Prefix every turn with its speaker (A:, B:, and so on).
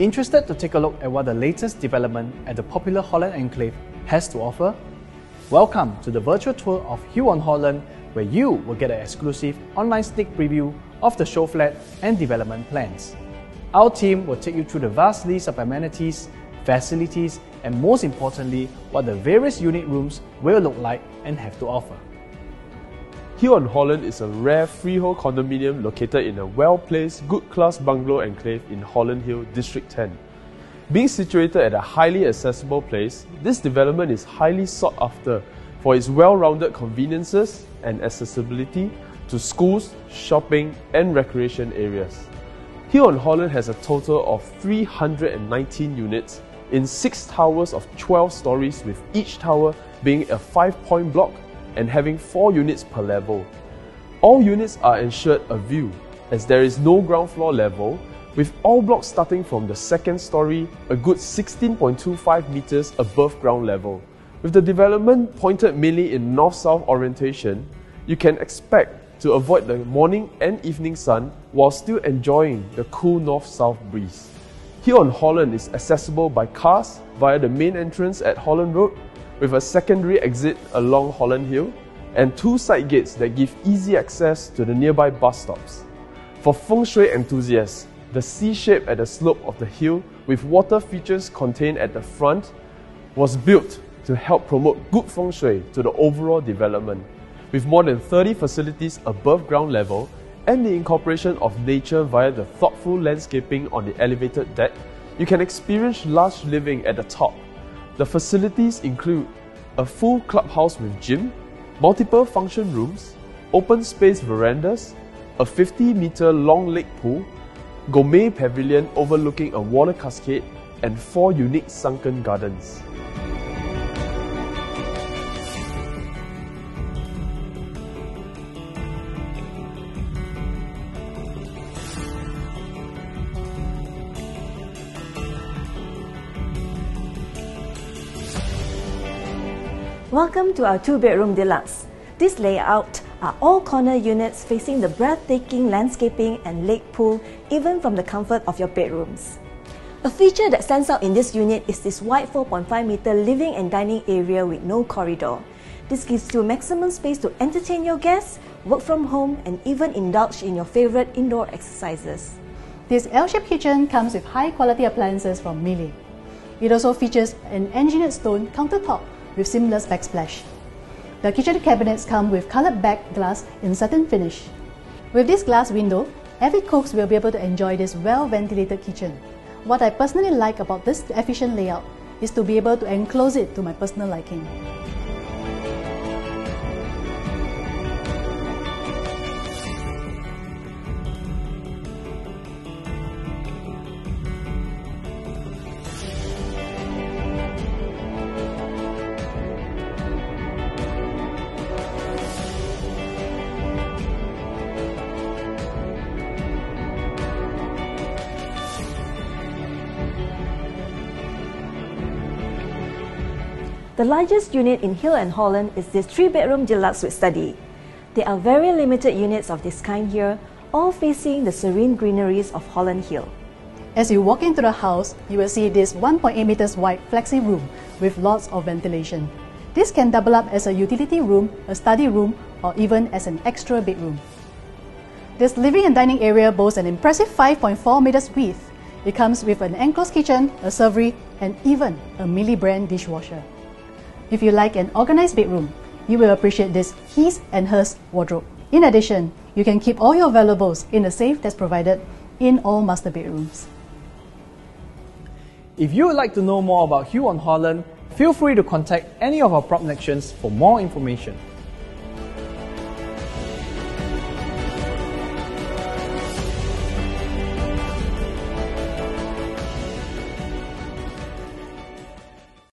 A: Interested to take a look at what the latest development at the popular Holland Enclave has to offer? Welcome to the virtual tour of Hyll On Holland, where you will get an exclusive online sneak preview of the show flat and development plans. Our team will take you through the vast list of amenities, facilities, and most importantly, what the various unit rooms will look like and have to offer.
B: Hyll On Holland is a rare freehold condominium located in a well-placed, good-class bungalow enclave in Holland Hill, District 10. Being situated at a highly accessible place, this development is highly sought after for its well-rounded conveniences and accessibility to schools, shopping and recreation areas. Hyll On Holland has a total of 319 units in 6 towers of 12 stories with each tower being a 5-point block and having 4 units per level. All units are ensured a view, as there is no ground floor level, with all blocks starting from the second story a good 16.25 meters above ground level. With the development pointed mainly in north-south orientation, you can expect to avoid the morning and evening sun while still enjoying the cool north-south breeze. Hyll On Holland is accessible by cars via the main entrance at Holland Road with a secondary exit along Holland Hill and two side gates that give easy access to the nearby bus stops. For feng shui enthusiasts, the C shape at the slope of the hill with water features contained at the front was built to help promote good feng shui to the overall development. With more than 30 facilities above ground level and the incorporation of nature via the thoughtful landscaping on the elevated deck, you can experience lush living at the top the facilities include a full clubhouse with gym, multiple function rooms, open space verandas, a 50 meter long lake pool, gourmet pavilion overlooking a water cascade, and four unique sunken gardens.
C: Welcome to our two-bedroom deluxe. This layout are all corner units facing the breathtaking landscaping and lake pool even from the comfort of your bedrooms. A feature that stands out in this unit is this wide 4.5 meter living and dining area with no corridor. This gives you maximum space to entertain your guests, work from home, and even indulge in your favorite indoor exercises.
D: This L-shaped kitchen comes with high-quality appliances from Miele. It also features an engineered stone countertop with seamless backsplash. The kitchen cabinets come with colored back glass in satin finish. With this glass window, every cooks will be able to enjoy this well-ventilated kitchen. What I personally like about this efficient layout is to be able to enclose it to my personal liking.
C: The largest unit in Hyll On Holland is this three-bedroom deluxe with study. There are very limited units of this kind here, all facing the serene greeneries of Holland Hill.
D: As you walk into the house, you will see this 1.8 meters wide flexi room with lots of ventilation. This can double up as a utility room, a study room, or even as an extra bedroom. This living and dining area boasts an impressive 5.4 meters width. It comes with an enclosed kitchen, a servery, and even a Miele brand dishwasher. If you like an organized bedroom, you will appreciate this his and hers wardrobe. In addition, you can keep all your valuables in a safe that's provided in all master bedrooms.
A: If you would like to know more about Hyll On Holland, feel free to contact any of our prop for more information.